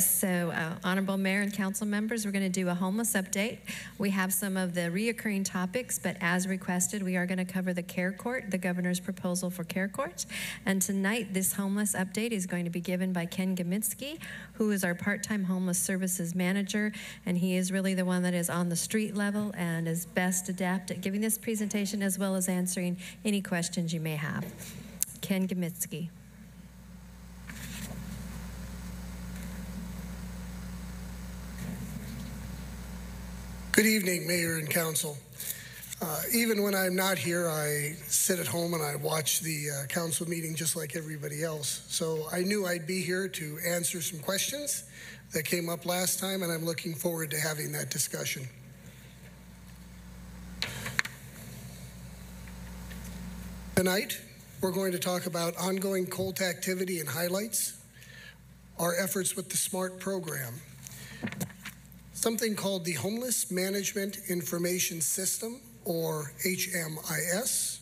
So, uh, Honorable Mayor and council members, we're going to do a homeless update. We have some of the reoccurring topics, but as requested, we are going to cover the care court, the governor's proposal for care court. And tonight, this homeless update is going to be given by Ken Gominsky, who is our part-time homeless services manager, and he is really the one that is on the street level and is best adept at giving this presentation as well as answering any questions you may have. Ken Gominsky. Good evening, Mayor and Council. Uh, even when I'm not here, I sit at home and I watch the uh, council meeting just like everybody else. So I knew I'd be here to answer some questions that came up last time, and I'm looking forward to having that discussion. Tonight, we're going to talk about ongoing COLT activity and highlights, our efforts with the SMART program, something called the Homeless Management Information System, or HMIS,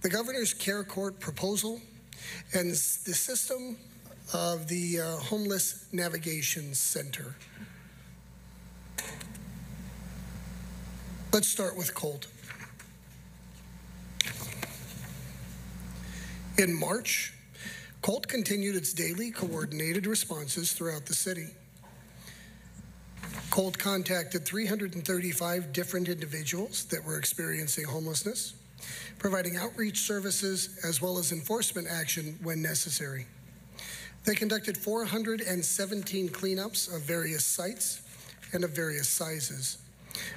the Governor's Care Court proposal, and the system of the uh, Homeless Navigation Center. Let's start with COLT. In March, COLT continued its daily coordinated responses throughout the city. COLT contacted 335 different individuals that were experiencing homelessness, providing outreach services as well as enforcement action when necessary. They conducted 417 cleanups of various sites and of various sizes.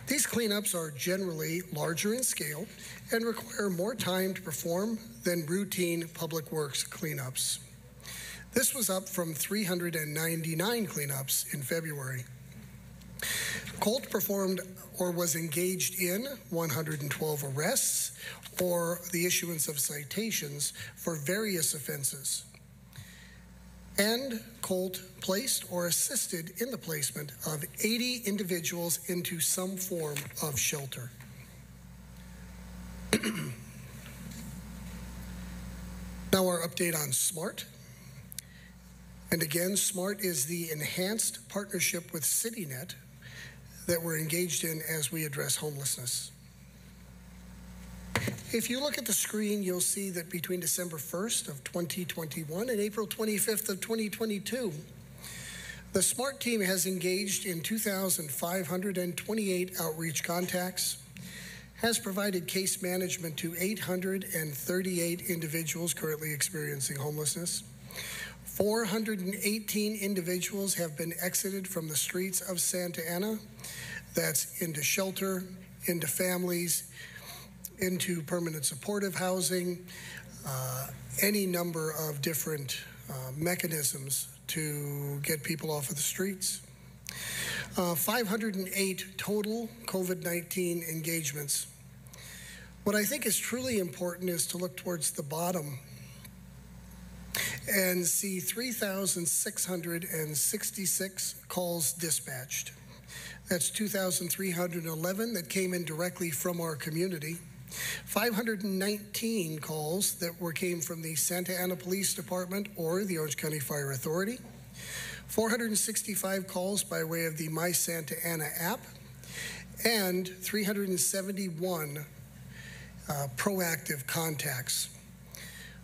These cleanups are generally larger in scale and require more time to perform than routine public works cleanups. This was up from 399 cleanups in February. COLT performed or was engaged in 112 arrests or the issuance of citations for various offenses. And COLT placed or assisted in the placement of 80 individuals into some form of shelter. now, our update on SMART. And again, SMART is the enhanced partnership with CityNet that we're engaged in as we address homelessness. If you look at the screen, you'll see that between December 1st of 2021 and April 25th of 2022, the SMART team has engaged in 2,528 outreach contacts, has provided case management to 838 individuals currently experiencing homelessness. 418 individuals have been exited from the streets of Santa Ana. That's into shelter, into families, into permanent supportive housing, uh, any number of different uh, mechanisms to get people off of the streets. Uh, 508 total COVID 19 engagements. What I think is truly important is to look towards the bottom and see 3,666 calls dispatched. That's 2,311 that came in directly from our community. 519 calls that were came from the Santa Ana Police Department or the Orange County Fire Authority. 465 calls by way of the My Santa Ana app, and 371 uh, proactive contacts.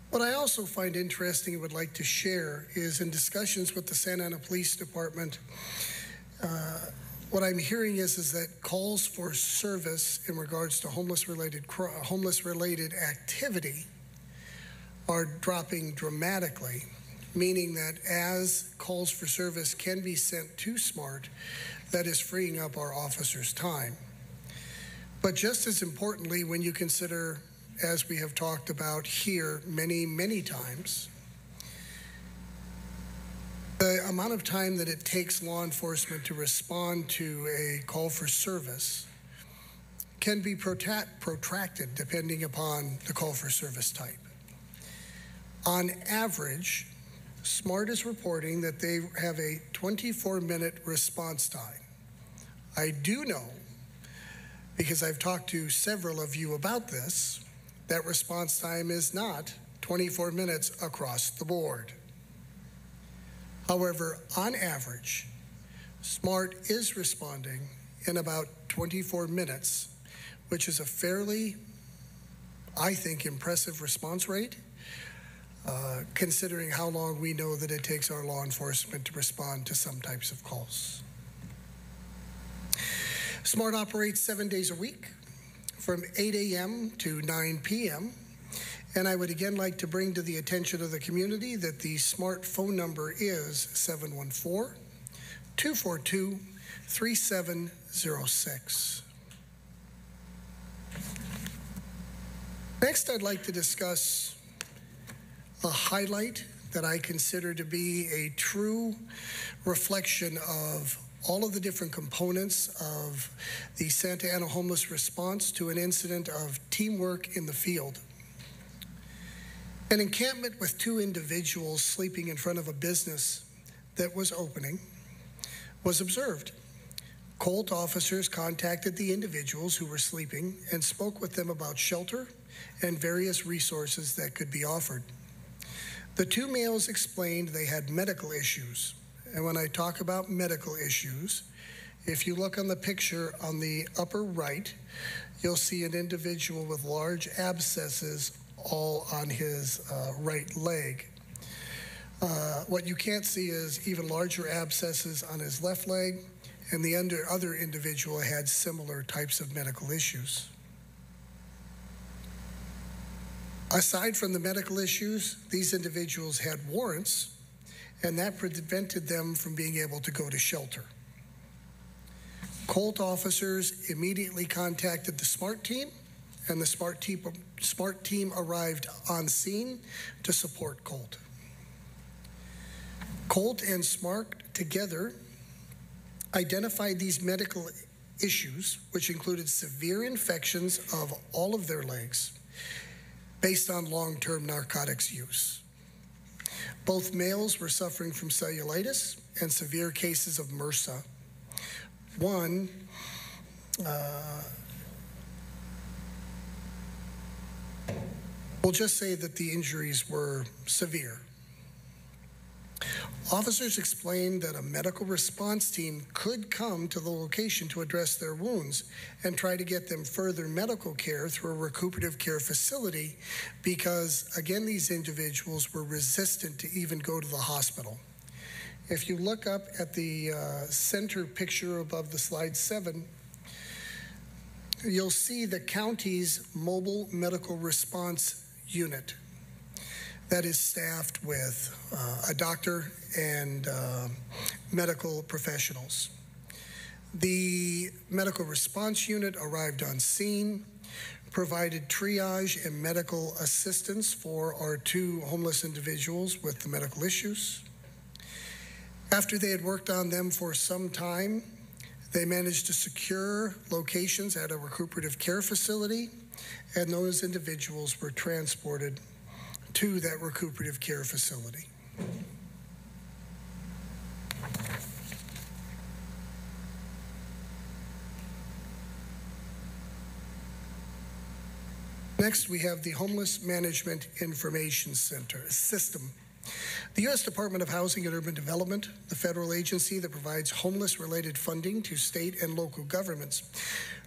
What I also find interesting and would like to share is in discussions with the Santa Ana Police Department, uh, what I'm hearing is is that calls for service in regards to homeless related homeless related activity are dropping dramatically, meaning that as calls for service can be sent to SMART, that is freeing up our officers' time. But just as importantly, when you consider as we have talked about here many, many times, the amount of time that it takes law enforcement to respond to a call for service can be protracted depending upon the call for service type. On average, SMART is reporting that they have a 24 minute response time. I do know, because I've talked to several of you about this, that response time is not 24 minutes across the board. However, on average, SMART is responding in about 24 minutes, which is a fairly, I think, impressive response rate, uh, considering how long we know that it takes our law enforcement to respond to some types of calls. SMART operates seven days a week from 8 a.m. to 9 p.m. And I would again like to bring to the attention of the community that the SMART phone number is 714 242 3706. Next, I'd like to discuss a highlight that I consider to be a true reflection of all of the different components of the Santa Ana homeless response to an incident of teamwork in the field. An encampment with two individuals sleeping in front of a business that was opening was observed. Colt officers contacted the individuals who were sleeping and spoke with them about shelter and various resources that could be offered. The two males explained they had medical issues. And when I talk about medical issues, if you look on the picture on the upper right, you'll see an individual with large abscesses all on his uh, right leg. Uh, what you can't see is even larger abscesses on his left leg, and the under, other individual had similar types of medical issues. Aside from the medical issues, these individuals had warrants, and that prevented them from being able to go to shelter. Colt officers immediately contacted the SMART team, and the SMART team, SMART team arrived on scene to support Colt. Colt and SMART together identified these medical issues, which included severe infections of all of their legs based on long term narcotics use. Both males were suffering from cellulitis and severe cases of MRSA. One, uh, we'll just say that the injuries were severe. Officers explained that a medical response team could come to the location to address their wounds and try to get them further medical care through a recuperative care facility because, again, these individuals were resistant to even go to the hospital. If you look up at the uh, center picture above the slide seven, you'll see the county's mobile medical response unit that is staffed with uh, a doctor and uh, medical professionals. The medical response unit arrived on scene, provided triage and medical assistance for our two homeless individuals with the medical issues. After they had worked on them for some time, they managed to secure locations at a recuperative care facility, and those individuals were transported to that recuperative care facility. Next, we have the Homeless Management Information Center system. The U.S. Department of Housing and Urban Development, the federal agency that provides homeless related funding to state and local governments,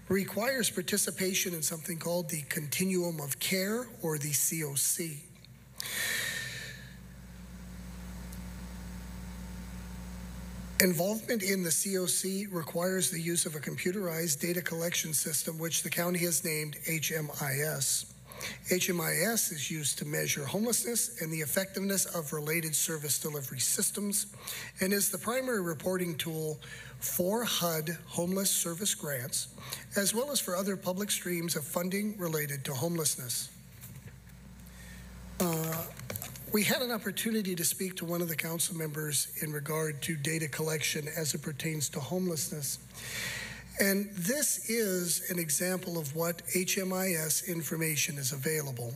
requires participation in something called the Continuum of Care or the COC. Involvement in the COC requires the use of a computerized data collection system, which the county has named HMIS. HMIS is used to measure homelessness and the effectiveness of related service delivery systems and is the primary reporting tool for HUD homeless service grants, as well as for other public streams of funding related to homelessness. Uh, we had an opportunity to speak to one of the council members in regard to data collection as it pertains to homelessness. And this is an example of what HMIS information is available.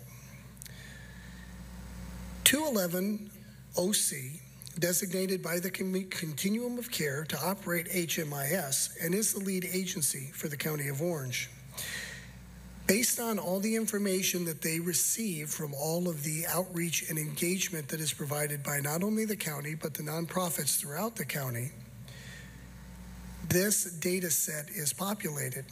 211 OC, designated by the Continuum of Care to operate HMIS and is the lead agency for the County of Orange. Based on all the information that they receive from all of the outreach and engagement that is provided by not only the county, but the nonprofits throughout the county, this data set is populated.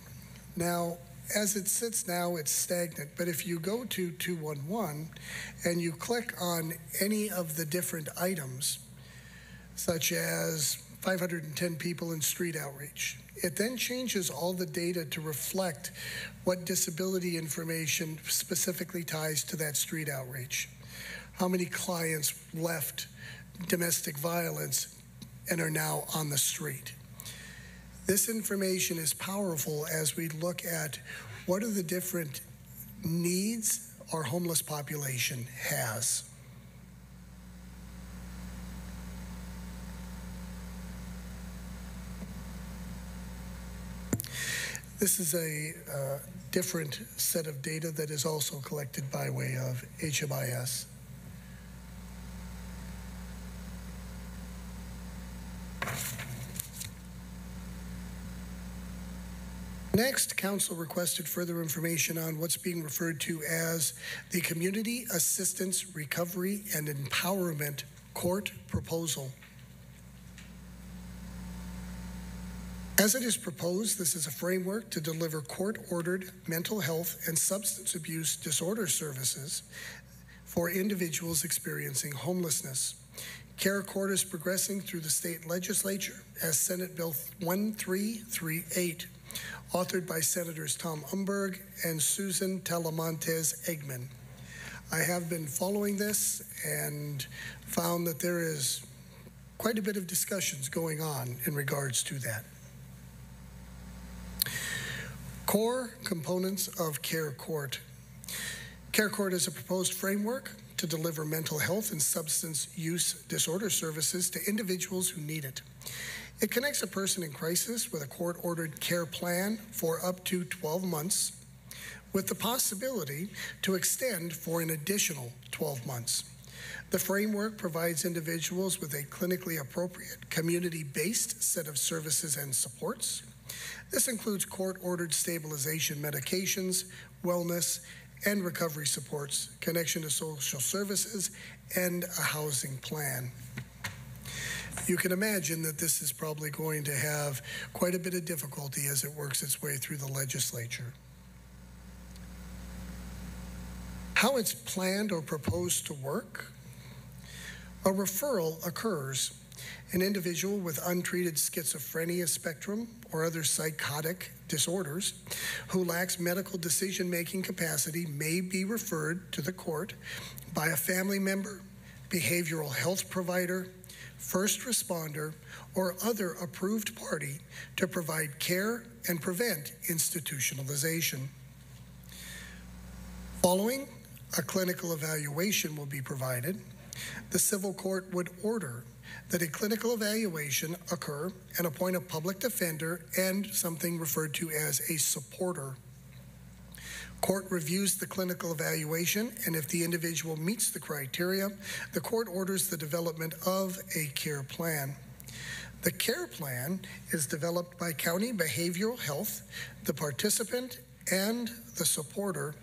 Now, as it sits now, it's stagnant, but if you go to 211 and you click on any of the different items, such as 510 people in street outreach, it then changes all the data to reflect what disability information specifically ties to that street outreach. How many clients left domestic violence and are now on the street? This information is powerful as we look at what are the different needs our homeless population has. This is a uh, different set of data that is also collected by way of HMIS. Next, Council requested further information on what's being referred to as the Community Assistance Recovery and Empowerment Court Proposal. As it is proposed, this is a framework to deliver court ordered mental health and substance abuse disorder services for individuals experiencing homelessness. Care Court is progressing through the state legislature as Senate Bill 1338, authored by Senators Tom Umberg and Susan Talamantes Eggman. I have been following this and found that there is quite a bit of discussions going on in regards to that. Core components of Care Court. Care Court is a proposed framework to deliver mental health and substance use disorder services to individuals who need it. It connects a person in crisis with a court ordered care plan for up to 12 months, with the possibility to extend for an additional 12 months. The framework provides individuals with a clinically appropriate, community based set of services and supports this includes court ordered stabilization medications, wellness, and recovery supports, connection to social services, and a housing plan. You can imagine that this is probably going to have quite a bit of difficulty as it works its way through the legislature. How it's planned or proposed to work? A referral occurs an individual with untreated schizophrenia spectrum or other psychotic disorders who lacks medical decision making capacity may be referred to the court by a family member, behavioral health provider, first responder, or other approved party to provide care and prevent institutionalization. Following, a clinical evaluation will be provided. The civil court would order that a clinical evaluation occur and appoint a public defender and something referred to as a supporter. Court reviews the clinical evaluation, and if the individual meets the criteria, the court orders the development of a care plan. The care plan is developed by County Behavioral Health, the participant, and the supporter,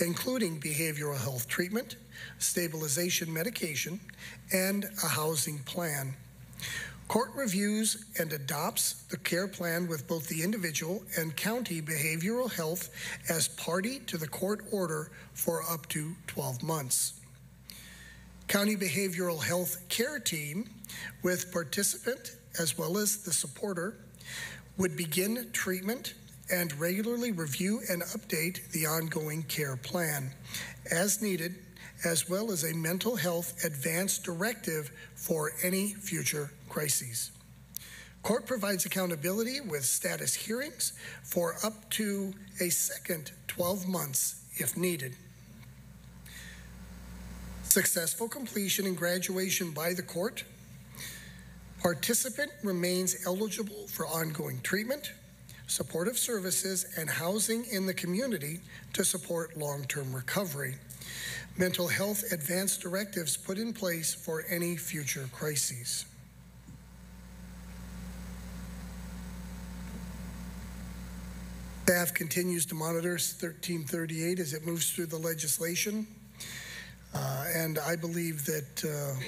including behavioral health treatment, stabilization medication, and a housing plan. Court reviews and adopts the care plan with both the individual and county behavioral health as party to the court order for up to 12 months. County Behavioral Health Care Team, with participant as well as the supporter, would begin treatment and regularly review and update the ongoing care plan as needed as well as a mental health advance directive for any future crises. Court provides accountability with status hearings for up to a second 12 months if needed. Successful completion and graduation by the court. Participant remains eligible for ongoing treatment, supportive services, and housing in the community to support long term recovery mental health advance directives put in place for any future crises. Staff continues to monitor 1338 as it moves through the legislation. Uh, And I believe that uh,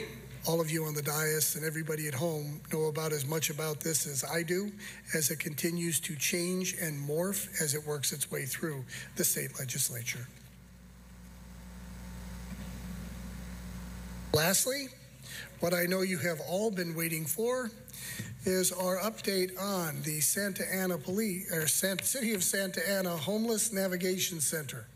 all of you on the dais and everybody at home know about as much about this as I do, as it continues to change and morph as it works its way through the state legislature. Lastly, what I know you have all been waiting for is our update on the Santa Ana Police, or City of Santa Ana Homeless Navigation Center.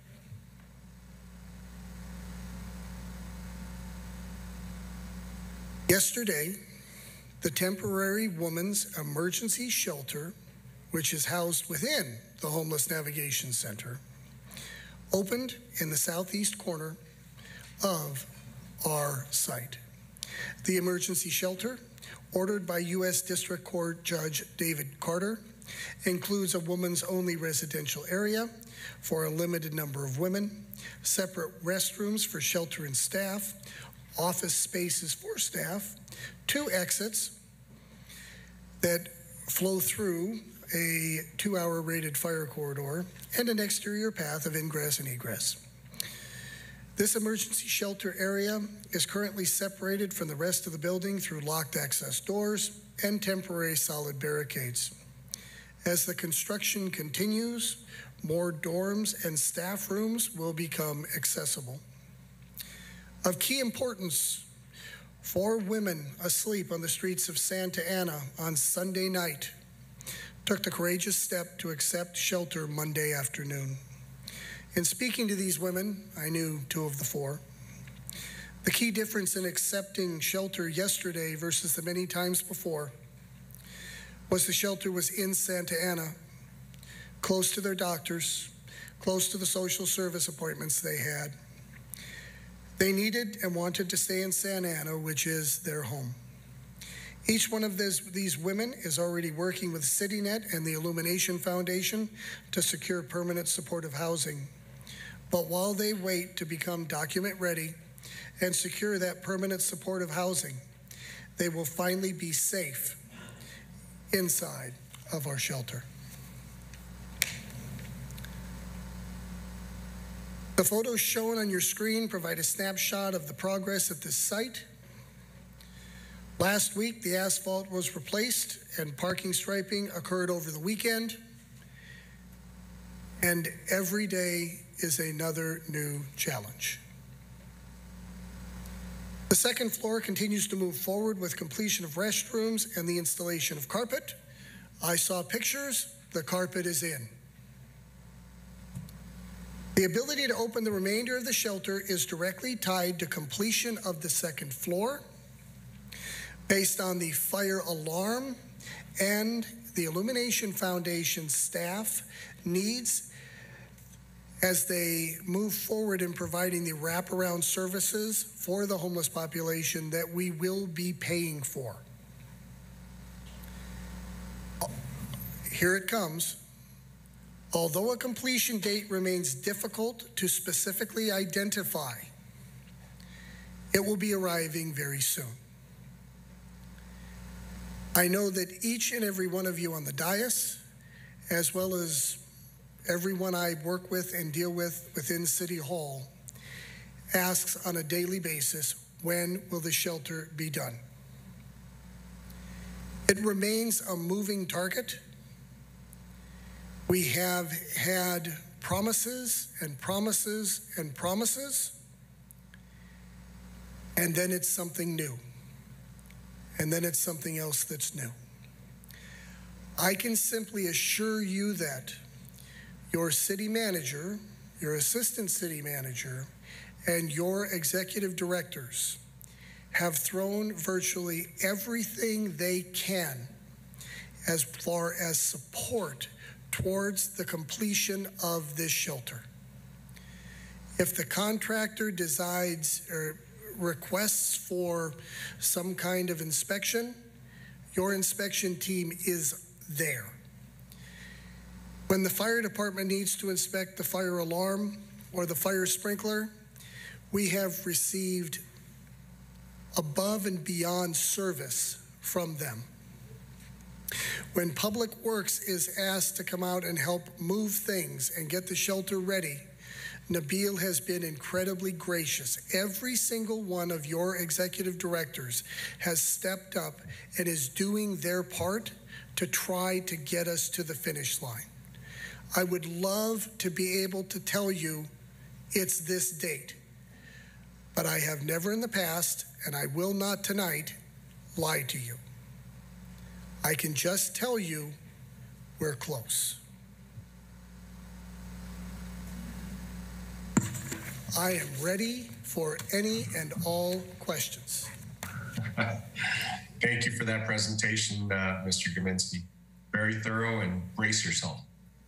Yesterday, the temporary women's emergency shelter, which is housed within the Homeless Navigation Center, opened in the southeast corner of our site. The emergency shelter, ordered by U.S. District Court Judge David Carter, includes a woman's only residential area for a limited number of women, separate restrooms for shelter and staff, office spaces for staff, two exits that flow through a two hour rated fire corridor, and an exterior path of ingress and egress. This emergency shelter area is currently separated from the rest of the building through locked access doors and temporary solid barricades. As the construction continues, more dorms and staff rooms will become accessible. Of key importance, four women asleep on the streets of Santa Ana on Sunday night took the courageous step to accept shelter Monday afternoon. In speaking to these women, I knew two of the four. The key difference in accepting shelter yesterday versus the many times before was the shelter was in Santa Ana, close to their doctors, close to the social service appointments they had. They needed and wanted to stay in Santa Ana, which is their home. Each one of this, these women is already working with CityNet and the Illumination Foundation to secure permanent supportive housing. But while they wait to become document ready and secure that permanent supportive housing, they will finally be safe inside of our shelter. The photos shown on your screen provide a snapshot of the progress at this site. Last week, the asphalt was replaced and parking striping occurred over the weekend. And every day is another new challenge. The second floor continues to move forward with completion of restrooms and the installation of carpet. I saw pictures, the carpet is in. The ability to open the remainder of the shelter is directly tied to completion of the second floor based on the fire alarm and the Illumination Foundation staff needs as they move forward in providing the wraparound services for the homeless population that we will be paying for. Here it comes. Although a completion date remains difficult to specifically identify, it will be arriving very soon. I know that each and every one of you on the dais, as well as everyone I work with and deal with within City Hall, asks on a daily basis when will the shelter be done? It remains a moving target. We have had promises and promises and promises, and then it's something new. And then it's something else that's new. I can simply assure you that your city manager, your assistant city manager, and your executive directors have thrown virtually everything they can as far as support towards the completion of this shelter. If the contractor decides or requests for some kind of inspection, your inspection team is there. When the fire department needs to inspect the fire alarm or the fire sprinkler, we have received above and beyond service from them. When Public Works is asked to come out and help move things and get the shelter ready, Nabil has been incredibly gracious. Every single one of your executive directors has stepped up and is doing their part to try to get us to the finish line. I would love to be able to tell you it's this date, but I have never in the past, and I will not tonight, lie to you. I can just tell you we're close. I am ready for any and all questions. Thank you for that presentation, uh, Mr. Gominsky. Very thorough and brace yourself.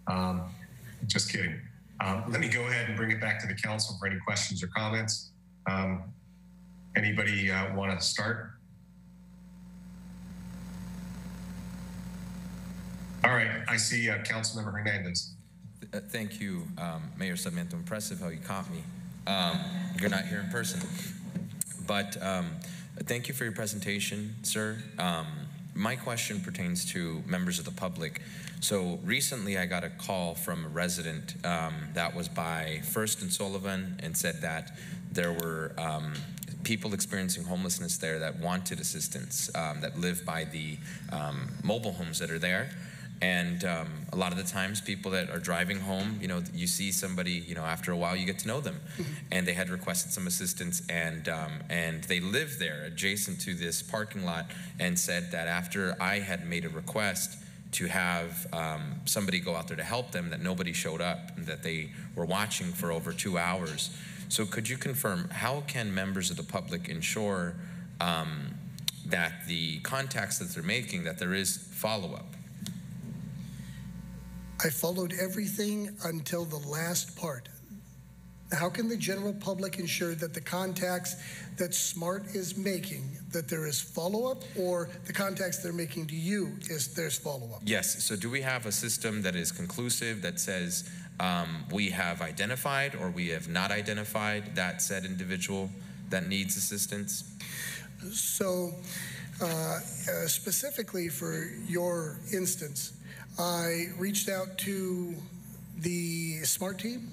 Um, just kidding. Um, let me go ahead and bring it back to the council for any questions or comments. Um, anybody uh, want to start? All right, I see uh, Councilmember Hernandez. Uh, Thank you, um, Mayor Sarmiento. Impressive how you caught me. Um, You're not here in person. But um, thank you for your presentation, sir. Um, My question pertains to members of the public. So recently, I got a call from a resident um, that was by First and Sullivan and said that there were um, people experiencing homelessness there that wanted assistance, um, that live by the um, mobile homes that are there. And um, a lot of the times, people that are driving home, you know, you see somebody, you know, after a while, you get to know them, and they had requested some assistance, and um, and they live there, adjacent to this parking lot, and said that after I had made a request to have um, somebody go out there to help them, that nobody showed up, and that they were watching for over two hours. So, could you confirm how can members of the public ensure um, that the contacts that they're making, that there is follow up? I followed everything until the last part. How can the general public ensure that the contacts that SMART is making, that there is follow-up, or the contacts they're making to you is there's follow-up? Yes. So, do we have a system that is conclusive that says um, we have identified or we have not identified that said individual that needs assistance? So, uh, uh, specifically for your instance, I reached out to the SMART team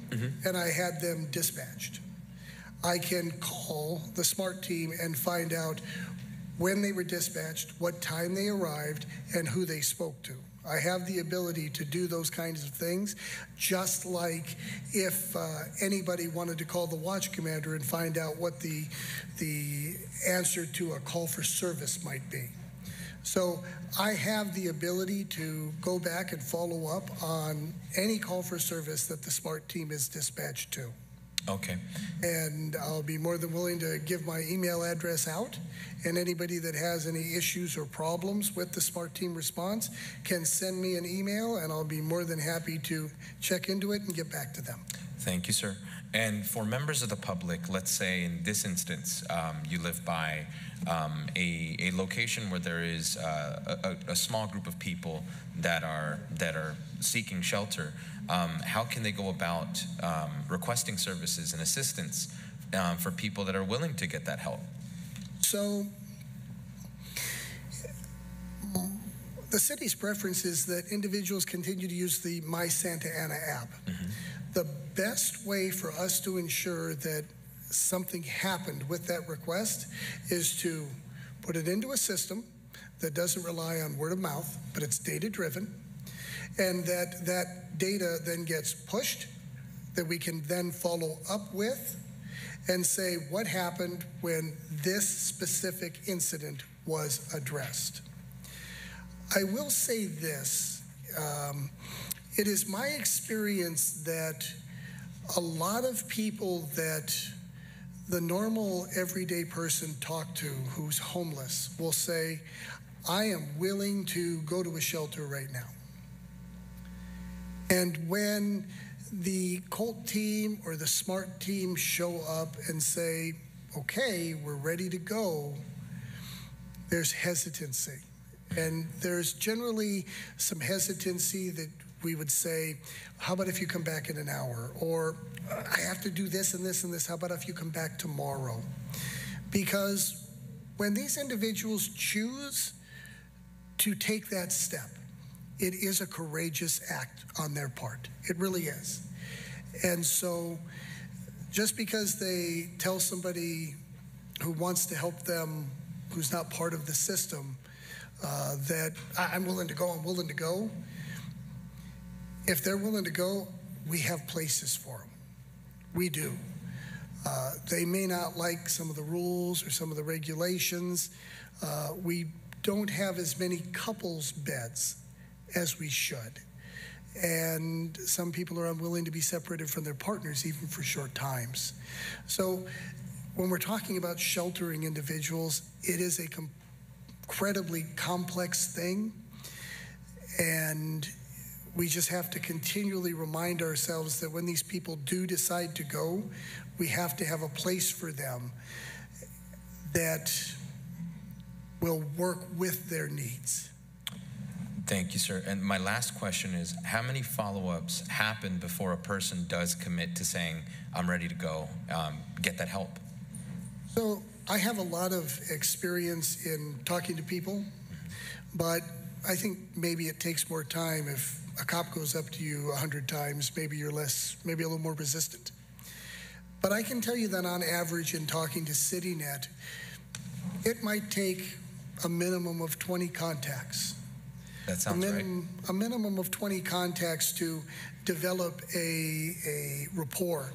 and I had them dispatched. I can call the SMART team and find out when they were dispatched, what time they arrived, and who they spoke to. I have the ability to do those kinds of things, just like if uh, anybody wanted to call the watch commander and find out what the, the answer to a call for service might be. So I have the ability to go back and follow up on any call for service that the SMART team is dispatched to. Okay. And I'll be more than willing to give my email address out. And anybody that has any issues or problems with the SMART team response can send me an email, and I'll be more than happy to check into it and get back to them. Thank you, sir. And for members of the public, let's say in this instance, um, you live by um, a, a location where there is uh, a, a, small group of people that are that are seeking shelter. Um, how can they go about um, requesting services and assistance um, for people that are willing to get that help? So the city's preference is that individuals continue to use the My Santa Ana app. The best way for us to ensure that something happened with that request is to put it into a system that doesn't rely on word of mouth, but it's data driven, and that that data then gets pushed, that we can then follow up with and say what happened when this specific incident was addressed. I will say this um, it is my experience that a lot of people that the normal everyday person talk to who's homeless will say, I am willing to go to a shelter right now. And when the Colt team or the SMART team show up and say, okay, we're ready to go, there's hesitancy. And there's generally some hesitancy that we would say, how about if you come back in an hour? Or I have to do this and this and this. How about if you come back tomorrow? Because when these individuals choose to take that step, it is a courageous act on their part. It really is. And so, just because they tell somebody who wants to help them, who's not part of the system, uh, that "I- I'm willing to go, I'm willing to go, if they're willing to go, we have places for them. We do. Uh, they may not like some of the rules or some of the regulations. Uh, we don't have as many couples beds as we should. And some people are unwilling to be separated from their partners even for short times. So when we're talking about sheltering individuals, it is a com- incredibly complex thing. And we just have to continually remind ourselves that when these people do decide to go, we have to have a place for them that will work with their needs. Thank you, sir. And my last question is how many follow ups happen before a person does commit to saying, I'm ready to go, um, get that help? So I have a lot of experience in talking to people, but I think maybe it takes more time. If a cop goes up to you a hundred times, maybe you're less, maybe a little more resistant. But I can tell you that on average, in talking to CityNet, it might take a minimum of 20 contacts. That a, sounds right. minimum, a minimum of 20 contacts to develop a, a rapport.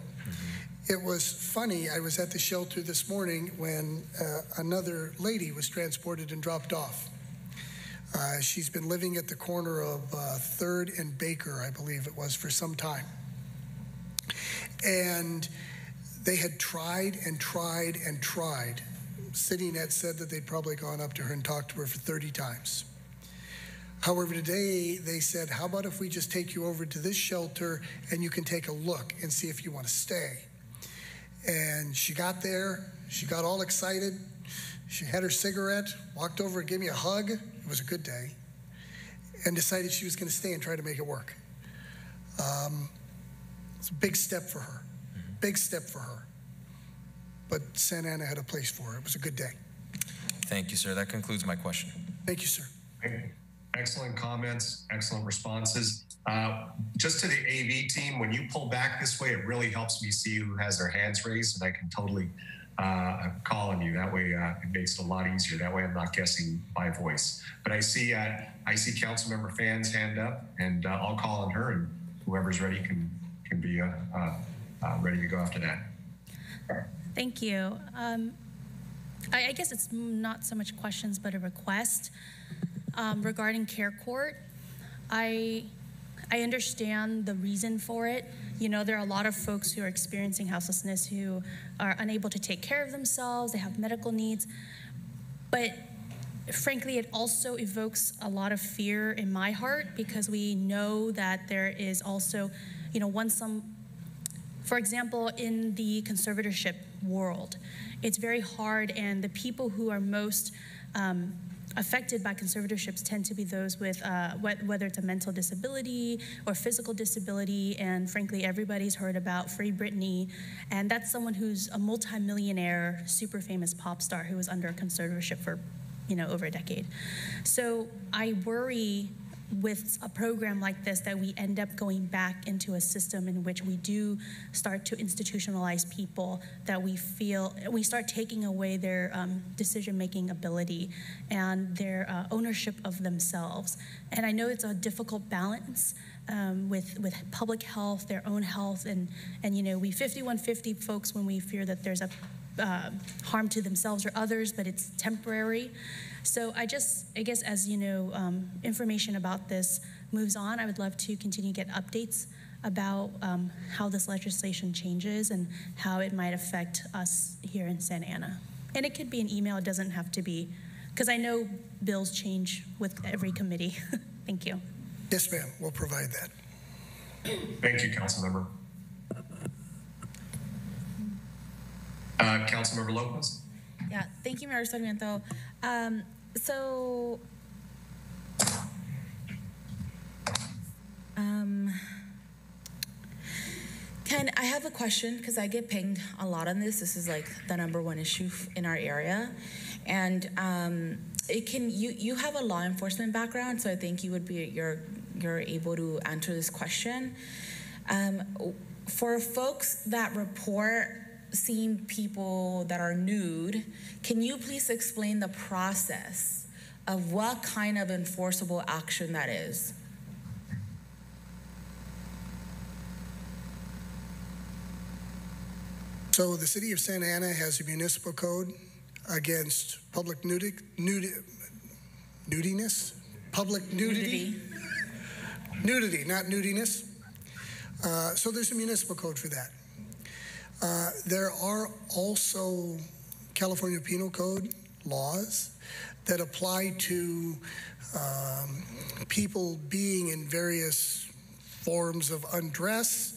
It was funny. I was at the shelter this morning when uh, another lady was transported and dropped off. Uh, she's been living at the corner of uh, Third and Baker, I believe it was, for some time. And they had tried and tried and tried. CityNet said that they'd probably gone up to her and talked to her for 30 times. However, today they said, How about if we just take you over to this shelter and you can take a look and see if you want to stay? And she got there, she got all excited. She had her cigarette, walked over and gave me a hug. It was a good day. And decided she was going to stay and try to make it work. Um, it's a big step for her. Big step for her. But Santa Ana had a place for her. It was a good day. Thank you, sir. That concludes my question. Thank you, sir. Excellent comments, excellent responses. Uh, just to the AV team, when you pull back this way, it really helps me see who has their hands raised, and I can totally uh, call on you. That way, uh, it makes it a lot easier. That way, I'm not guessing by voice. But I see, uh, I see Councilmember Phan's hand up, and I'll call on her, and whoever's ready can can be ready to go after that. Thank you. Um, I, I guess it's not so much questions, but a request um, regarding Care Court. I I understand the reason for it. You know, there are a lot of folks who are experiencing houselessness who are unable to take care of themselves. They have medical needs, but frankly, it also evokes a lot of fear in my heart because we know that there is also, you know, once some for example, in the conservatorship world, it's very hard, and the people who are most um, affected by conservatorships tend to be those with uh, wh- whether it's a mental disability or physical disability. And frankly, everybody's heard about Free Britney, and that's someone who's a multimillionaire, super famous pop star who was under a conservatorship for, you know, over a decade. So I worry with a program like this that we end up going back into a system in which we do start to institutionalize people that we feel we start taking away their um, decision-making ability and their uh, ownership of themselves. And i know it's a difficult balance um, with with public health their own health and and you know we 5150 folks when we fear that there's a uh, harm to themselves or others, but it's temporary. So I just, I guess, as you know, um, information about this moves on, I would love to continue to get updates about um, how this legislation changes and how it might affect us here in Santa Ana. And it could be an email, it doesn't have to be, because I know bills change with every committee. Thank you. Yes, ma'am. We'll provide that. Thank you, Councilmember. Uh, Councilmember Lopez. Yeah, thank you, Mayor Sarmiento. Um, so, um, Ken, I have a question because I get pinged a lot on this. This is like the number one issue in our area. and um, it can you you have a law enforcement background, so I think you would be you're you're able to answer this question. Um, for folks that report seeing people that are nude, can you please explain the process of what kind of enforceable action that is? So the city of Santa Ana has a municipal code against public nudity, nudi, nudiness, public nudity, nudity, not nudiness. Uh, so there's a municipal code for that. Uh, there are also California Penal Code laws that apply to um, people being in various forms of undress.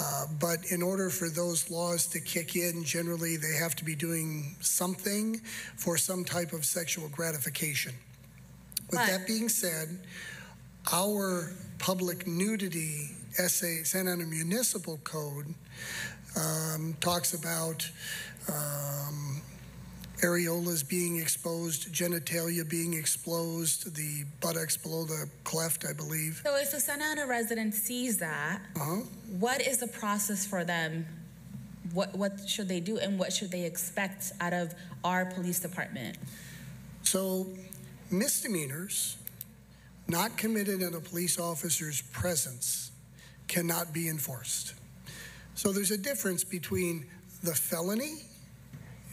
Uh, but in order for those laws to kick in, generally they have to be doing something for some type of sexual gratification. With But- that being said, our public nudity SA Santa Ana Municipal Code um, talks about um, areolas being exposed, genitalia being exposed, the buttocks below the cleft, I believe. So if a Santa Ana resident sees that, Uh-huh. what is the process for them? What what should they do, and what should they expect out of our police department? So misdemeanors not committed in a police officer's presence cannot be enforced. So there's a difference between the felony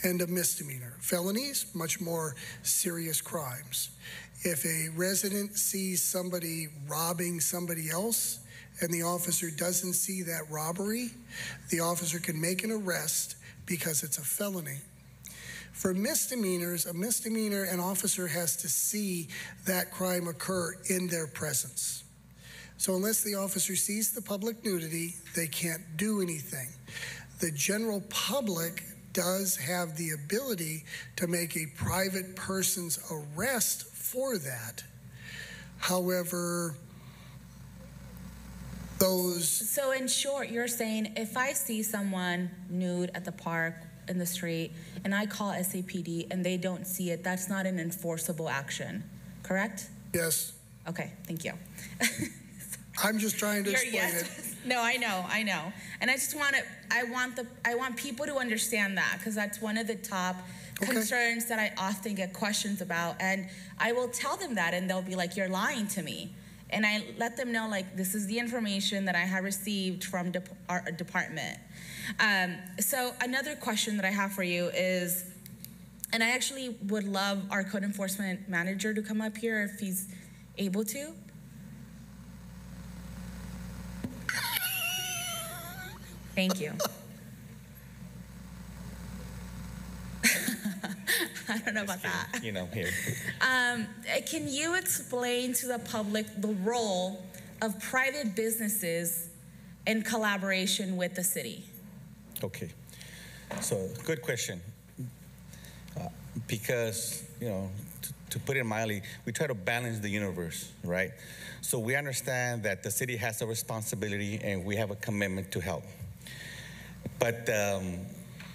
and a misdemeanor. Felonies, much more serious crimes. If a resident sees somebody robbing somebody else and the officer doesn't see that robbery, the officer can make an arrest because it's a felony. For misdemeanors, a misdemeanor, an officer has to see that crime occur in their presence. So, unless the officer sees the public nudity, they can't do anything. The general public does have the ability to make a private person's arrest for that. However, those So in short, you're saying if I see someone nude at the park in the street and I call SAPD and they don't see it, that's not an enforceable action, correct? yes, Okay, thank you. I'm just trying to Your explain yes. it. No, I know, I know. And I just want to, I want the, I want people to understand that because that's one of the top Okay. concerns that I often get questions about. And I will tell them that and they'll be like, you're lying to me. And I let them know, like, this is the information that I have received from dep- our department. Um, so another question that I have for you is, and I actually would love our code enforcement manager to come up here if he's able to. Thank you. I don't know about that. you know, here. Um, can you explain to the public the role of private businesses in collaboration with the city? Okay. So, good question. Uh, because, you know, to, to put it mildly, we try to balance the universe, right? So, we understand that the city has a responsibility and we have a commitment to help. But um,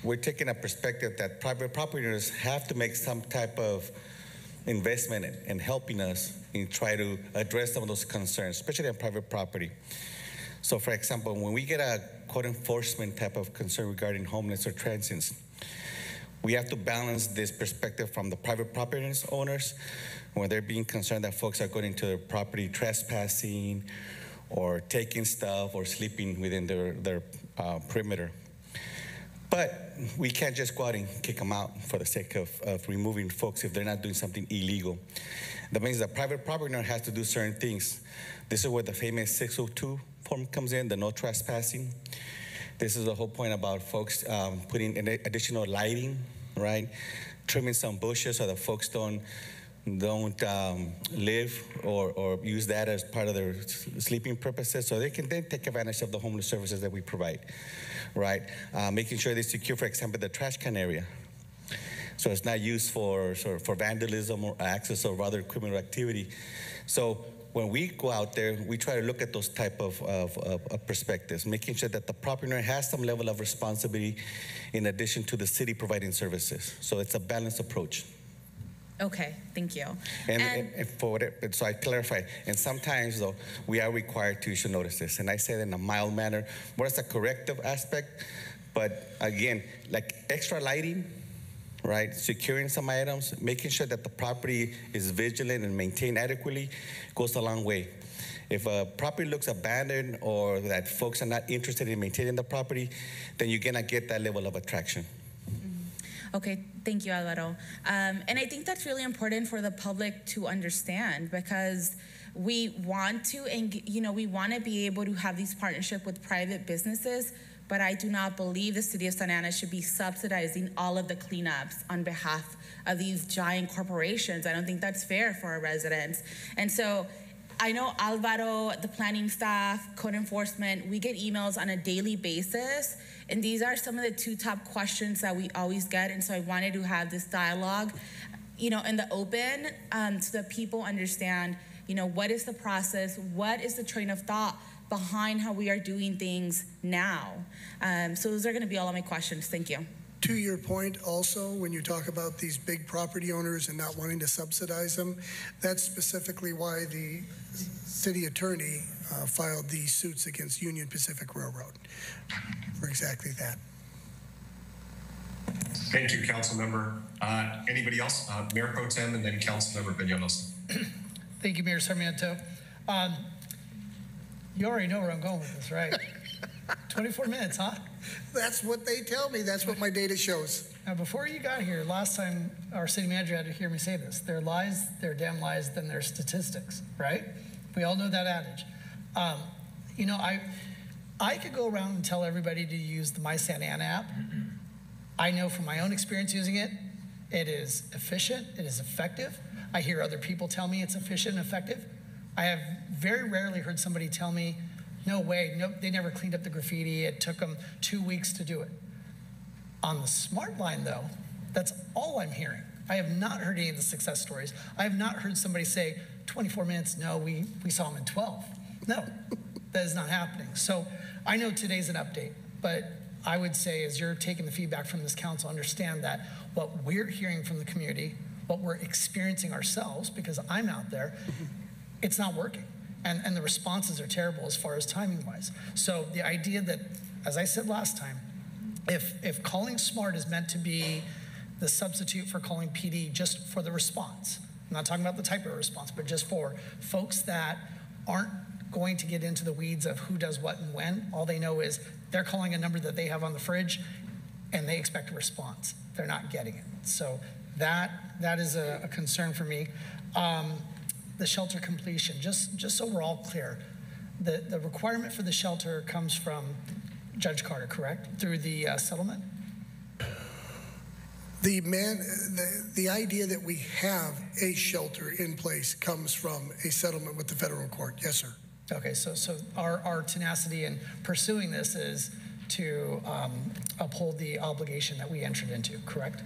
we're taking a perspective that private property owners have to make some type of investment in, in helping us in try to address some of those concerns, especially on private property. So, for example, when we get a code enforcement type of concern regarding homeless or transients, we have to balance this perspective from the private property owners when they're being concerned that folks are going into their property trespassing or taking stuff or sleeping within their, their uh, perimeter. But we can't just go out and kick them out for the sake of, of removing folks if they're not doing something illegal. That means the private property owner has to do certain things. This is where the famous 602 form comes in, the no trespassing. This is the whole point about folks um, putting in additional lighting, right? Trimming some bushes so that folks don't don't um, live or, or use that as part of their sleeping purposes, so they can then take advantage of the homeless services that we provide, right? Uh, making sure they secure, for example, the trash can area. So it's not used for, for, for vandalism or access or other criminal activity. So when we go out there, we try to look at those type of, of, of, of perspectives, making sure that the property owner has some level of responsibility in addition to the city providing services. So it's a balanced approach. Okay, thank you. And, and, and for whatever, so I clarify, and sometimes though, we are required to issue notices, and I say that in a mild manner, more as a corrective aspect, but again, like extra lighting, right, securing some items, making sure that the property is vigilant and maintained adequately goes a long way. If a property looks abandoned or that folks are not interested in maintaining the property, then you're gonna get that level of attraction. Okay, thank you, Alvaro. Um, and I think that's really important for the public to understand because we want to, and you know, we want to be able to have these partnership with private businesses. But I do not believe the city of Santa Ana should be subsidizing all of the cleanups on behalf of these giant corporations. I don't think that's fair for our residents. And so I know Alvaro, the planning staff, code enforcement, we get emails on a daily basis. And these are some of the two top questions that we always get. And so I wanted to have this dialogue, you know, in the open um, so that people understand, you know, what is the process? What is the train of thought behind how we are doing things now? Um, so those are going to be all of my questions. Thank you. To your point, also, when you talk about these big property owners and not wanting to subsidize them, that's specifically why the city attorney uh, filed these suits against Union Pacific Railroad for exactly that. Thank you, council member. Uh, anybody else? Uh, Mayor Pro Tem and then council member Penaloza. Thank you, Mayor Sarmiento. Um, you already know where I'm going with this, right? 24 minutes, huh? That's what they tell me. That's what my data shows. Now, before you got here, last time our city manager had to hear me say this they're lies, they're damn lies, then they're statistics, right? We all know that adage. Um, you know, I, I could go around and tell everybody to use the My Santa Ana app. I know from my own experience using it, it is efficient, it is effective. I hear other people tell me it's efficient and effective. I have very rarely heard somebody tell me, no way, no, they never cleaned up the graffiti. It took them two weeks to do it. On the smart line, though, that's all I'm hearing. I have not heard any of the success stories. I have not heard somebody say, 24 minutes, no, we, we saw them in 12. No, that is not happening. So I know today's an update, but I would say as you're taking the feedback from this council, understand that what we're hearing from the community, what we're experiencing ourselves, because I'm out there, it's not working. And, and the responses are terrible as far as timing wise. So the idea that, as I said last time, if, if calling smart is meant to be the substitute for calling PD just for the response, I'm not talking about the type of response, but just for folks that aren't going to get into the weeds of who does what and when. All they know is they're calling a number that they have on the fridge and they expect a response. They're not getting it. So that, that is a, a concern for me. Um, the shelter completion, just, just so we're all clear, the, the requirement for the shelter comes from Judge Carter, correct? Through the uh, settlement? The man, the, the idea that we have a shelter in place comes from a settlement with the federal court. Yes, sir. Okay, so, so our, our tenacity in pursuing this is to um, uphold the obligation that we entered into, correct?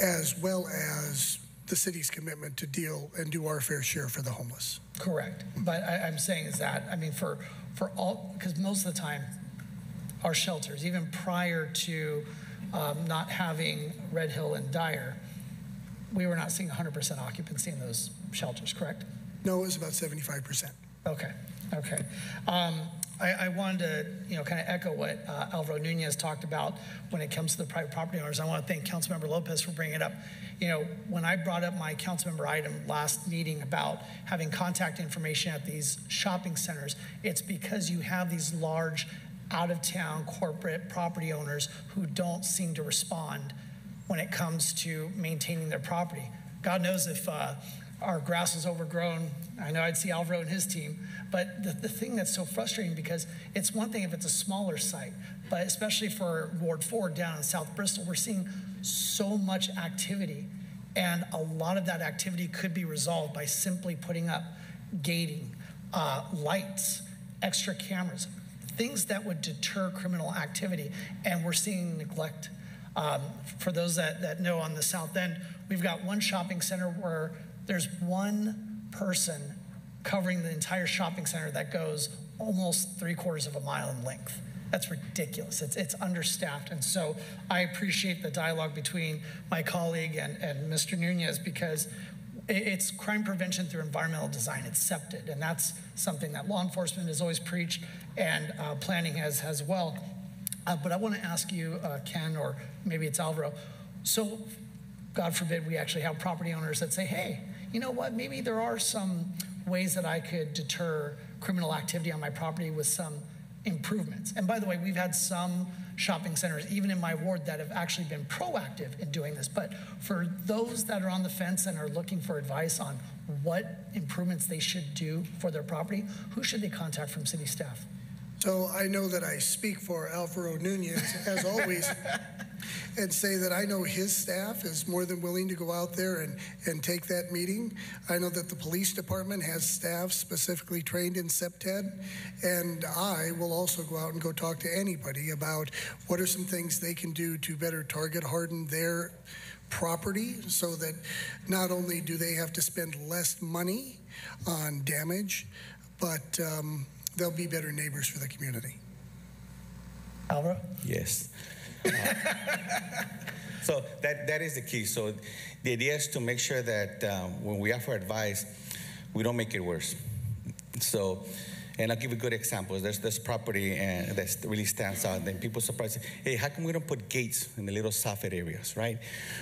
As well as the city's commitment to deal and do our fair share for the homeless. Correct. But I, I'm saying is that, I mean, for, for all, because most of the time, our shelters, even prior to um, not having Red Hill and Dyer, we were not seeing 100% occupancy in those shelters, correct? No, it was about 75%. Okay, okay. Um, I, I, wanted to, you know, kind of echo what uh, Alvaro Nunez talked about when it comes to the private property owners. I want to thank Councilmember Lopez for bringing it up. You know, when I brought up my councilmember item last meeting about having contact information at these shopping centers, it's because you have these large out of town corporate property owners who don't seem to respond when it comes to maintaining their property. God knows if uh, our grass is overgrown. I know I'd see Alvaro and his team, but the, the thing that's so frustrating because it's one thing if it's a smaller site, but especially for Ward 4 down in South Bristol, we're seeing so much activity. And a lot of that activity could be resolved by simply putting up gating, uh, lights, extra cameras, things that would deter criminal activity. And we're seeing neglect Um, for those that, that know on the south end, we've got one shopping center where there's one person covering the entire shopping center that goes almost three quarters of a mile in length. That's ridiculous. It's, it's understaffed. And so I appreciate the dialogue between my colleague and, and Mr. Nunez because it's crime prevention through environmental design. It's. And that's something that law enforcement has always preached and uh, planning has as well. Uh, but I want to ask you, uh, Ken, or maybe it's Alvaro. So, God forbid, we actually have property owners that say, hey, you know what? Maybe there are some ways that I could deter criminal activity on my property with some improvements. And by the way, we've had some shopping centers, even in my ward, that have actually been proactive in doing this. But for those that are on the fence and are looking for advice on what improvements they should do for their property, who should they contact from city staff? So I know that I speak for Alvaro Nunez, as always, and say that I know his staff is more than willing to go out there and, and take that meeting. I know that the police department has staff specifically trained in CPTED, and I will also go out and go talk to anybody about what are some things they can do to better target harden their property so that not only do they have to spend less money on damage, but um, they'll be better neighbors for the community. Alvaro? Yes. Uh, so that, that is the key. So the idea is to make sure that um, when we offer advice, we don't make it worse. So, and I'll give you good examples. There's this property and that really stands out. Then people surprised, hey, how come we don't put gates in the little soffit areas, right?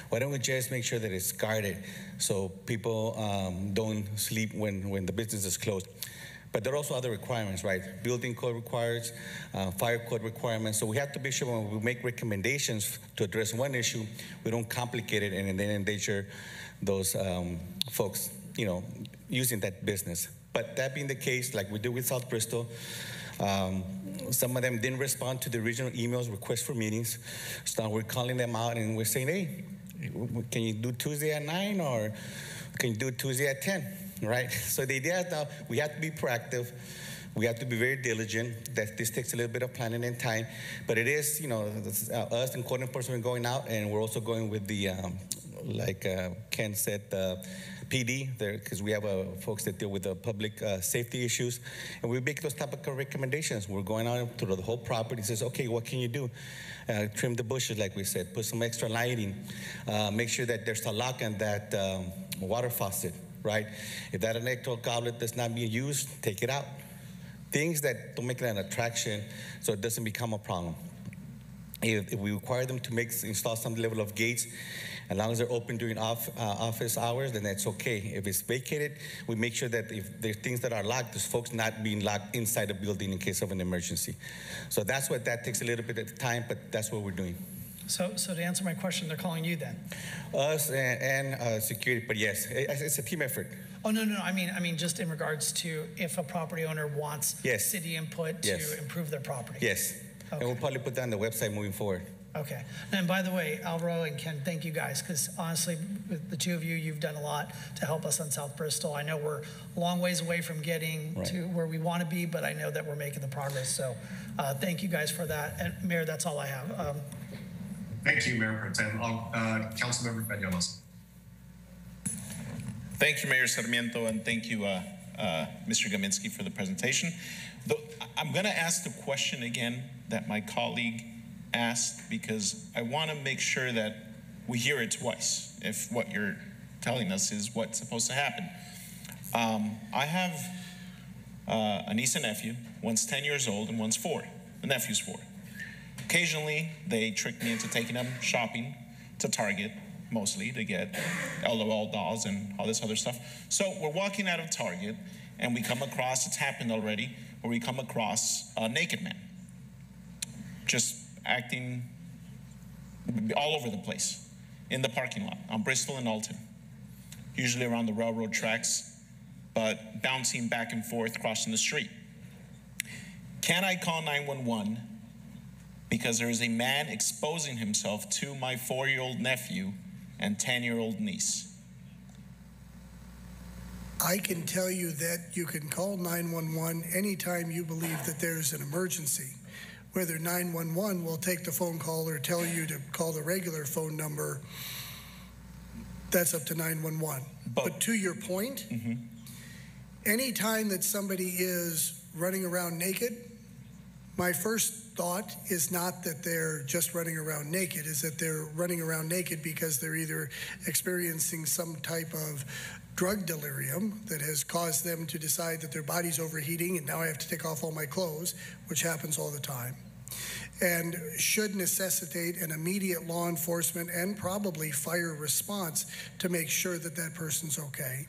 Why don't we just make sure that it's guarded so people um, don't sleep when, when the business is closed? But there are also other requirements, right? Building code requires, uh, fire code requirements. So we have to be sure when we make recommendations to address one issue, we don't complicate it and then endanger those um, folks, you know, using that business. But that being the case, like we did with South Bristol, um, some of them didn't respond to the original emails, requests for meetings. So we're calling them out and we're saying, hey, can you do Tuesday at 9 or can you do Tuesday at 10? Right? So the idea is now we have to be proactive. We have to be very diligent. That this takes a little bit of planning and time, but it is, you know, uh, us and code enforcement going out, and we're also going with the, um, like uh, Ken said, uh, PD there because we have uh, folks that deal with the public uh, safety issues, and we make those type of recommendations. We're going out to the whole property. Says, okay, what can you do? Uh, trim the bushes, like we said. Put some extra lighting. Uh, make sure that there's a lock on that um, water faucet, right? If that electrical goblet does not being used, take it out. Things that don't make it an attraction, so it doesn't become a problem. If, if we require them to make install some level of gates, as long as they're open during off, uh, office hours, then that's okay. If it's vacated, we make sure that if there's things that are locked, there's folks not being locked inside the building in case of an emergency. So that's what that takes a little bit of time, but that's what we're doing. So, so to answer my question, they're calling you then? Us and, and uh, security, but yes, it- it's a team effort. Oh, no, no, I mean, I mean, just in regards to if a property owner wants Yes. city input Yes. to improve their property. Yes, and we'll Okay. probably put that on the website moving forward. Okay. And by the way, Alvaro and Ken, thank you guys, because honestly, with the two of you, you've done a lot to help us on South Bristol. I know we're a long ways away from getting Right. to where we want to be, but I know that we're making the progress. So uh, thank you guys for that. And Mayor, that's all I have. Um, Thank you, Mayor Pro Tem. Uh, Councilmember Penaloza. Thank you, Mayor Sarmiento, and thank you, uh, uh, Mr. Gominsky, for the presentation. I'm going to ask the question again that my colleague asked because I want to make sure that we hear it twice if what you're telling us is what's supposed to happen. Um, I have uh, a niece and nephew. One's 10 years old and one's four. The nephew's four. Occasionally, they trick me into taking them shopping to Target, mostly to get LOL dolls and all this other stuff. So we're walking out of Target, and we come across, it's happened already, where we come across a naked man, just acting all over the place in the parking lot on Bristol and Alton, usually around the railroad tracks, but bouncing back and forth crossing the street. Can I call 911 because there is a man exposing himself to my four year old nephew and 10 year old niece. I can tell you that you can call 911 anytime you believe that there's an emergency. Whether 911 will take the phone call or tell you to call the regular phone number, that's up to 911. But- But to your point, mm-hmm. anytime that somebody is running around naked, my first thought is not that they're just running around naked, is that they're running around naked because they're either experiencing some type of drug delirium that has caused them to decide that their body's overheating and now I have to take off all my clothes, which happens all the time, and should necessitate an immediate law enforcement and probably fire response to make sure that that person's okay.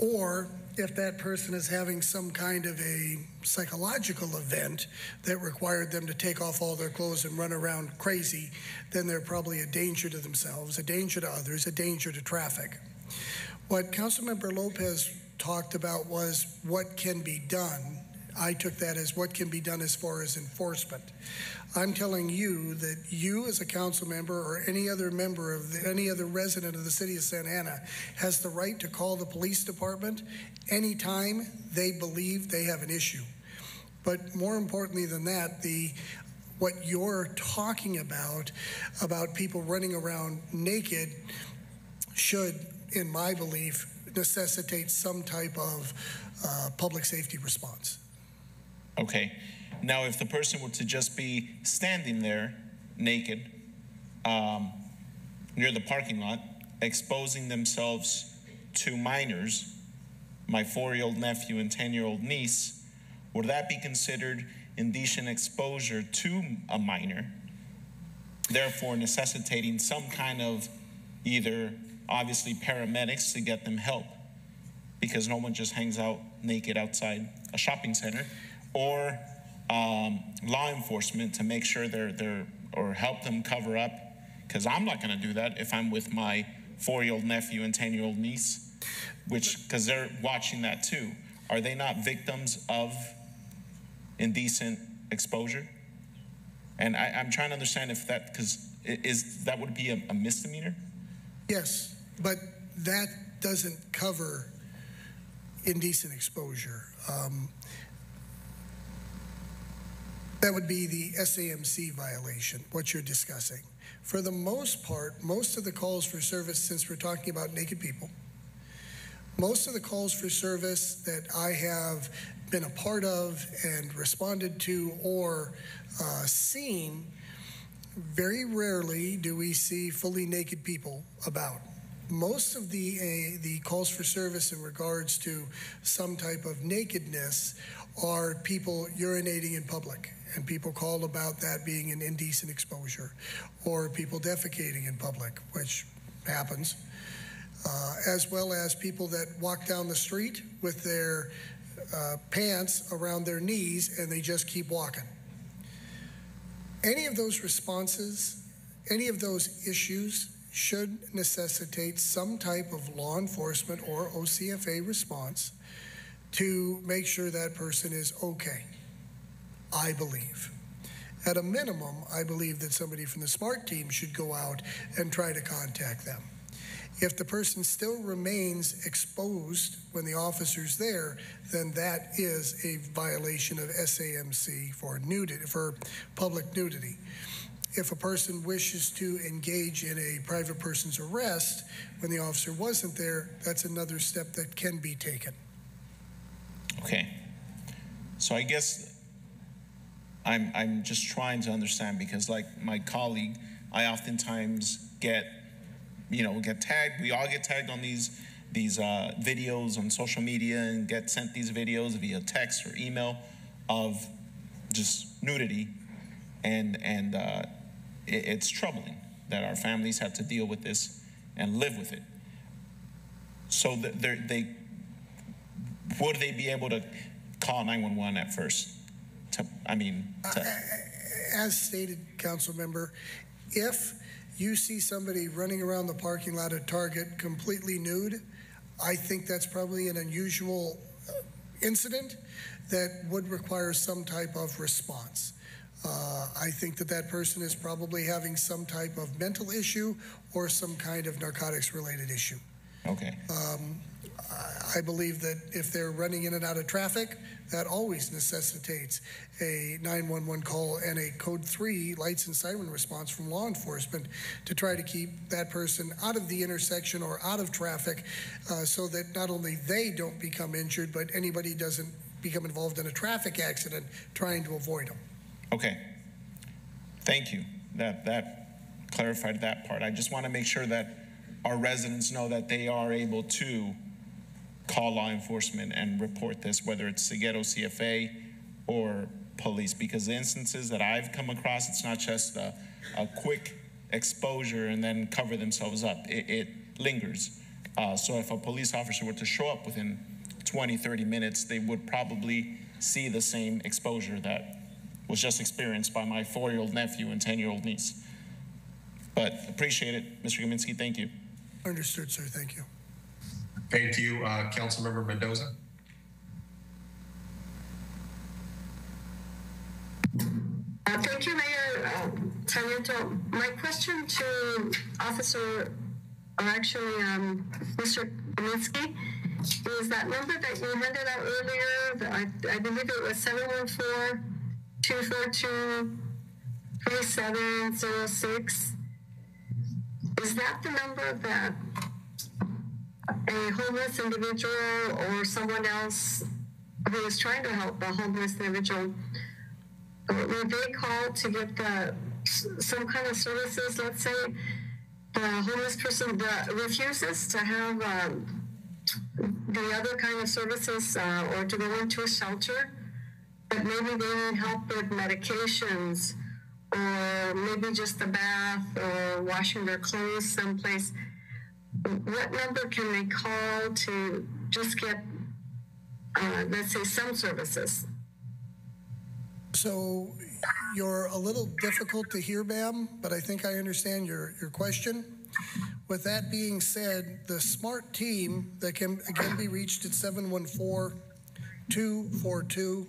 Or if that person is having some kind of a psychological event that required them to take off all their clothes and run around crazy, then they're probably a danger to themselves, a danger to others, a danger to traffic. What Councilmember Lopez talked about was what can be done. I took that as what can be done as far as enforcement. I'm telling you that you, as a council member or any other member of the, any other resident of the city of Santa Ana, has the right to call the police department anytime they believe they have an issue. But more importantly than that, the what you're talking about about people running around naked should, in my belief, necessitate some type of uh, public safety response. Okay. Now, if the person were to just be standing there naked um, near the parking lot, exposing themselves to minors, my four year old nephew and 10 year old niece, would that be considered indecent exposure to a minor, therefore necessitating some kind of either obviously paramedics to get them help? Because no one just hangs out naked outside a shopping center, or um, law enforcement to make sure they're they're or help them cover up. Because I'm not going to do that if I'm with my four-year-old nephew and ten-year-old niece, which because they're watching that too. Are they not victims of indecent exposure? And I, I'm trying to understand if that because is that would be a, a misdemeanor? Yes, but that doesn't cover indecent exposure. Um, that would be the SAMC violation, what you're discussing. For the most part, most of the calls for service, since we're talking about naked people, most of the calls for service that I have been a part of and responded to or uh, seen, very rarely do we see fully naked people about. Most of the uh, the calls for service in regards to some type of nakedness are people urinating in public, and people called about that being an indecent exposure, or people defecating in public, which happens, uh, as well as people that walk down the street with their uh, pants around their knees and they just keep walking. Any of those responses, any of those issues should necessitate some type of law enforcement or OCFA response to make sure that person is okay. I believe. At a minimum, I believe that somebody from the SMART team should go out and try to contact them. If the person still remains exposed when the officer's there, then that is a violation of SAMC for nudity, for public nudity. If a person wishes to engage in a private person's arrest when the officer wasn't there, that's another step that can be taken. Okay. So I guess I'm I'm just trying to understand because like my colleague, I oftentimes get, you know, get tagged. We all get tagged on these these uh, videos on social media and get sent these videos via text or email of just nudity, and and uh, it, it's troubling that our families have to deal with this and live with it. So that they would they be able to call 911 at first? To, I mean, to, As stated, council member, if you see somebody running around the parking lot at Target completely nude, I think that's probably an unusual uh, incident that would require some type of response. Uh, I think that that person is probably having some type of mental issue or some kind of narcotics related issue. okay. I believe that if they're running in and out of traffic, that always necessitates a 911 call and a code 3 lights and siren response from law enforcement to try to keep that person out of the intersection or out of traffic uh, so that not only they don't become injured, but anybody doesn't become involved in a traffic accident trying to avoid them. Okay. Thank you. That, that clarified that part. I just want to make sure that our residents know that they are able to call law enforcement and report this, whether it's Seguero CFA or police, because the instances that I've come across, it's not just a, a quick exposure and then cover themselves up. It, it lingers. Uh, so if a police officer were to show up within 20, 30 minutes, they would probably see the same exposure that was just experienced by my four-year-old nephew and 10-year-old niece. But appreciate it, Mr. Gominsky. Thank you. Understood, sir. Thank you. Thank you, uh, Councilmember Mendoza. Uh, Thank you, Mayor uh. My question to Officer, or actually, um, Mr. Gominsky, is that number that you handed out earlier, that I, I believe it was 714-242-3706. Is that the number that a homeless individual or someone else who is trying to help a homeless individual when they call to get the some kind of services, let's say the homeless person the, refuses to have um, the other kind of services uh, or to go into a shelter, but maybe they need help with medications or maybe just a bath or washing their clothes someplace. What number can they call to just get, uh, let's say, some services? So you're a little difficult to hear, ma'am, but I think I understand your, your question. With that being said, the SMART team that can again be reached at 714 242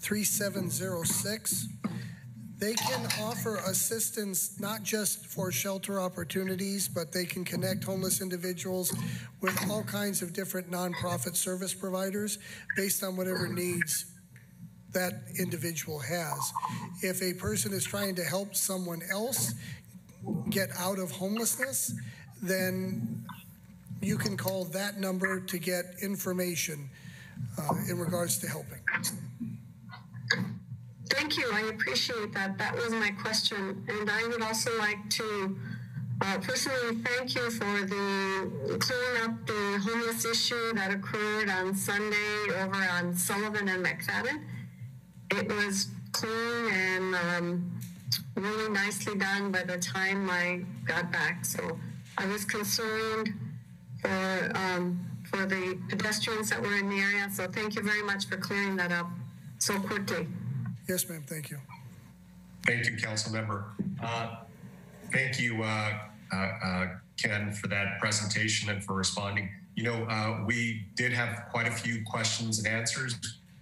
3706, they can offer assistance not just for shelter opportunities, but they can connect homeless individuals with all kinds of different nonprofit service providers based on whatever needs that individual has. If a person is trying to help someone else get out of homelessness, then you can call that number to get information uh, in regards to helping. Thank you. I appreciate that. That was my question. And I would also like to uh, personally thank you for the clearing up the homeless issue that occurred on Sunday over on Sullivan and McFadden. It was clean and um, really nicely done by the time I got back. So I was concerned for um, for the pedestrians that were in the area. So thank you very much for clearing that up so quickly. Yes, ma'am. Thank you. Thank you, council member. Uh, thank you, uh, uh, uh, Ken, for that presentation and for responding. You know, we did have quite a few questions and answers,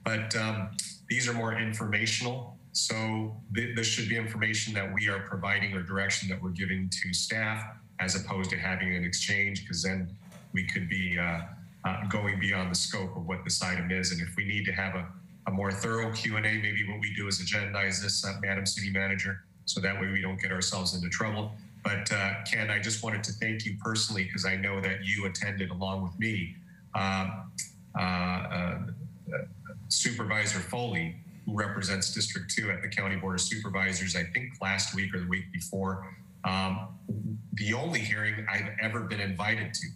but um, these are more informational. So th- this should be information that we are providing or direction that we're giving to staff as opposed to having an exchange, because then we could be uh, uh, going beyond the scope of what this item is. And if we need to have a, a more thorough Q&A, maybe what we do is agendize this, uh, Madam City Manager, so that way we don't get ourselves into trouble. But uh, Ken, I just wanted to thank you personally because I know that you attended along with me. Um, uh, uh, Supervisor Foley, who represents District 2 at the County Board of Supervisors, I think last week or the week before. Um, the only hearing I've ever been invited to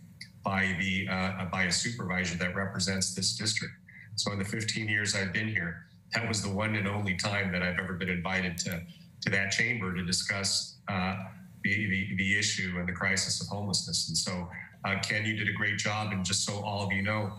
by the uh, by a supervisor that represents this district. So in the 15 years I've been here, that was the one and only time that I've ever been invited to to that chamber to discuss uh, the, the, the issue and the crisis of homelessness. And so, uh, Ken, you did a great job. And just so all of you know,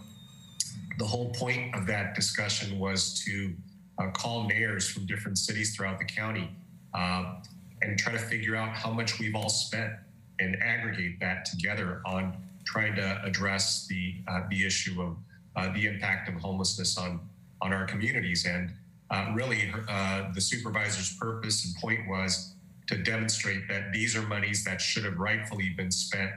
the whole point of that discussion was to uh, call mayors from different cities throughout the county uh, and try to figure out how much we've all spent and aggregate that together on trying to address the uh, the issue of the impact of homelessness on on our communities. And uh, really, uh, the supervisor's purpose and point was to demonstrate that these are monies that should have rightfully been spent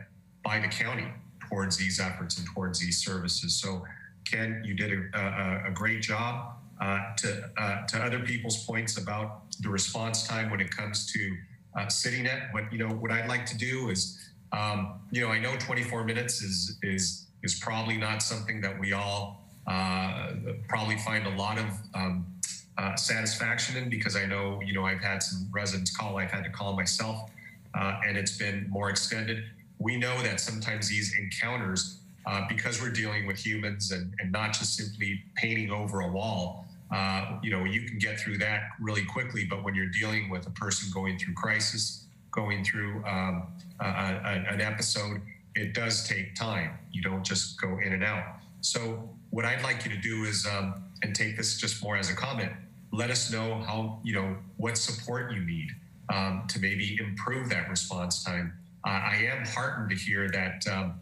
by the county towards these efforts and towards these services. So, Ken, you did a, a, a great job. Uh, to uh, to other people's points about the response time when it comes to uh, CityNet, what you know, what I'd like to do is, um, you know, I know 24 minutes is is is probably not something that we all uh, probably find a lot of um, uh, satisfaction in because I know, you know, I've had some residents call, I've had to call myself, uh, and it's been more extended. We know that sometimes these encounters, uh, because we're dealing with humans and, and not just simply painting over a wall, uh, you know, you can get through that really quickly. But when you're dealing with a person going through crisis, going through um, an episode, it does take time. You don't just go in and out. So what I'd like you to do is, um, and take this just more as a comment, let us know how, you know, what support you need um, to maybe improve that response time. Uh, I am heartened to hear that um,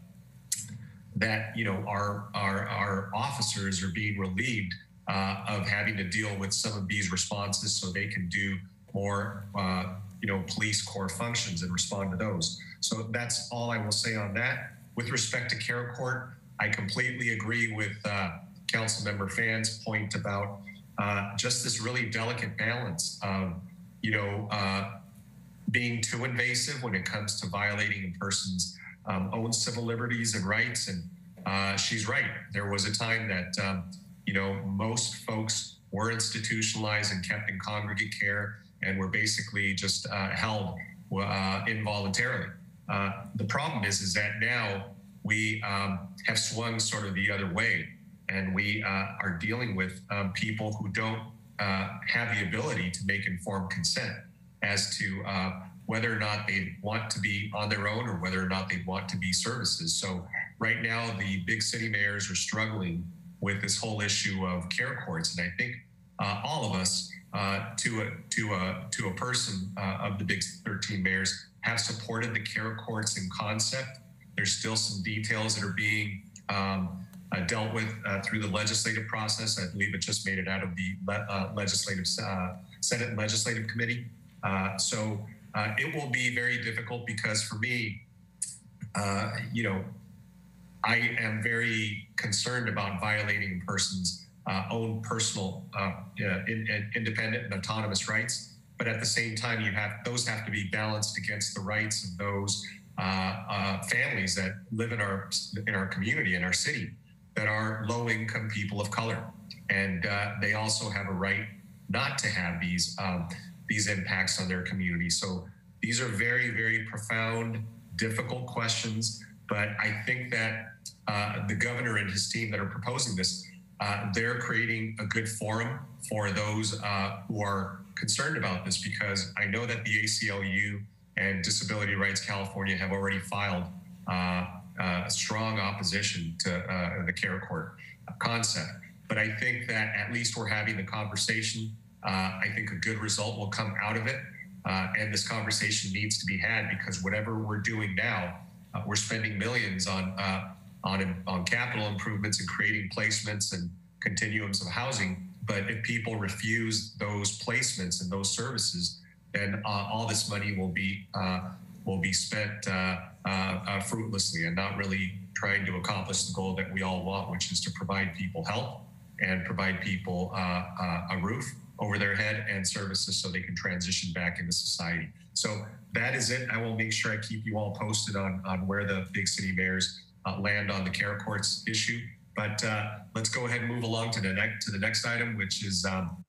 that you know our our our officers are being relieved uh, of having to deal with some of these responses, so they can do more uh, you know police core functions and respond to those. So that's all I will say on that. With respect to care court, I completely agree with uh, Councilmember Phan's point about uh, just this really delicate balance of, you know, uh, being too invasive when it comes to violating a person's um, own civil liberties and rights. And uh, she's right. There was a time that, um, you know, most folks were institutionalized and kept in congregate care and were basically just uh, held uh, involuntarily. Uh, the problem is, is that now we um, have swung sort of the other way and we uh, are dealing with um, people who don't uh, have the ability to make informed consent as to uh, whether or not they want to be on their own or whether or not they want to be services. So right now, the big city mayors are struggling with this whole issue of care courts, and I think uh, all of us, uh, to a to a to a person of the big 13 mayors, have supported the care courts in concept. There's still some details that are being um, uh, dealt with uh, through the legislative process. I believe it just made it out of the uh, legislative uh, Senate Legislative Committee. Uh, so uh, it will be very difficult because for me, you know, I am very concerned about violating a person's own personal, in, in independent and autonomous rights. But at the same time, you have those have to be balanced against the rights of those families that live in our in our community in our city that are low income people of color. And uh, they also have a right not to have these, um, these impacts on their community. So these are very, very profound, difficult questions. But I think that uh, the governor and his team that are proposing this, uh, they're creating a good forum for those uh, who are concerned about this because I know that the ACLU and Disability Rights California have already filed uh, uh, strong opposition to uh, the care court concept. But I think that at least we're having the conversation. Uh, I think a good result will come out of it. Uh, and this conversation needs to be had because whatever we're doing now, we're spending millions on, on, on capital improvements and creating placements and continuums of housing. But if people refuse those placements and those services, then all this money will be will be spent uh, uh, uh, fruitlessly and not really trying to accomplish the goal that we all want, which is to provide people help and provide people a roof over their head and services so they can transition back into society. So that is it. I will make sure I keep you all posted on, on where the big city mayors uh, land on the care courts issue. But uh, let's go ahead and move along to the next to the next item, which is um,